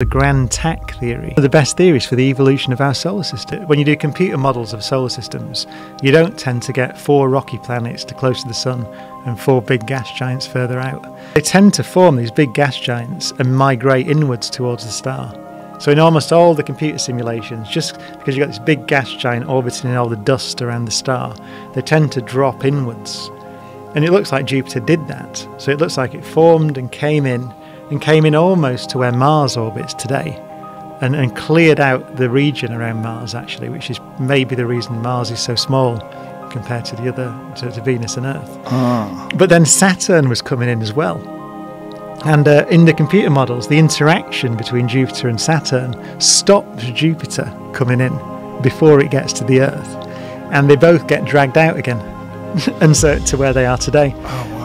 the grand tack theory, the best theories for the evolution of our solar system. When you do computer models of solar systems, you don't tend to get four rocky planets too close to the sun and four big gas giants further out. They tend to form these big gas giants and migrate inwards towards the star. So in almost all the computer simulations, just because you've got this big gas giant orbiting in all the dust around the star, they tend to drop inwards. And it looks like Jupiter did that. So it looks like it formed and came in and came in almost to where Mars orbits today and, and cleared out the region around Mars, actually, which is maybe the reason Mars is so small compared to the other, to, to Venus and Earth. Ah. But then Saturn was coming in as well. And uh, in the computer models, the interaction between Jupiter and Saturn stops Jupiter coming in before it gets to the Earth. And they both get dragged out again. and so to where they are today. Oh,